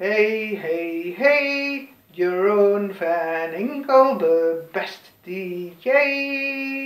Hey, hey, hey, your own Van Inkle, the best DJ.